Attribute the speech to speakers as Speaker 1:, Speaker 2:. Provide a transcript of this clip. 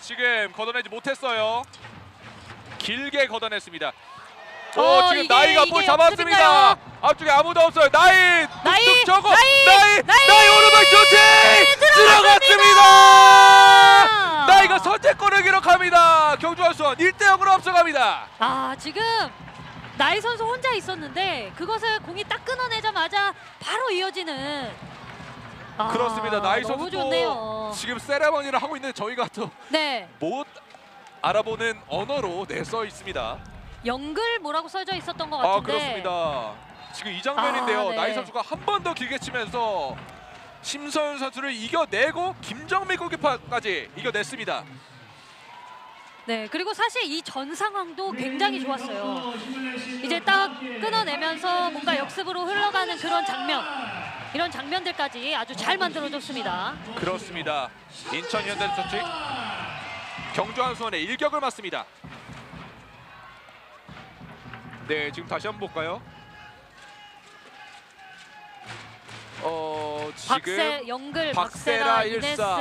Speaker 1: 지금 걷어내지 못했어요. 길게 걷어냈습니다. 오
Speaker 2: 어,
Speaker 1: 지금
Speaker 2: 이게-
Speaker 1: 나이가 볼 잡았습니다.
Speaker 2: 역습인가요?
Speaker 1: 앞쪽에 아무도 없어요. 나이
Speaker 2: 나이,
Speaker 1: 저거
Speaker 2: 나이,
Speaker 1: 나이
Speaker 2: 나이!
Speaker 1: 나이 오른발 슈팅 들어갔습니다. 나이가 선제골을 기록합니다. 경주한 수원 1대 0으로 앞서갑니다.
Speaker 2: 아 지금 나이 선수 혼자 있었는데 그것을 공이 딱 끊어내자마자 바로 이어지는. 아,
Speaker 1: 그렇습니다. 나이 선수도
Speaker 2: 좋네요.
Speaker 1: 지금 세레머니를 하고 있는 저희가 또
Speaker 2: 네,
Speaker 1: 못 알아보는 언어로 내써 있습니다.
Speaker 2: 영글 뭐라고 써져 있었던
Speaker 1: 것아
Speaker 2: 같은데.
Speaker 1: 그렇습니다. 지금 이 장면인데요.
Speaker 2: 아, 네.
Speaker 1: 나이 선수가 한 번 더 길게 치면서 심서윤 선수를 이겨내고 김정민 골키퍼까지 이겨냈습니다.
Speaker 2: 네, 그리고 사실 이 전 상황도 굉장히 좋았어요. 이제 딱 끊어내면서 뭔가 역습으로 흘러가는 그런 장면. 이런 장면들까지 아주 잘 만들어줬습니다.
Speaker 1: 그렇습니다. 인천 현대캐치 경주한 수원의 일격을 맞습니다. 네, 지금 다시 한번 볼까요? 어, 지금
Speaker 2: 박세, 영글,
Speaker 1: 박세라
Speaker 2: 박세라,
Speaker 1: 일사.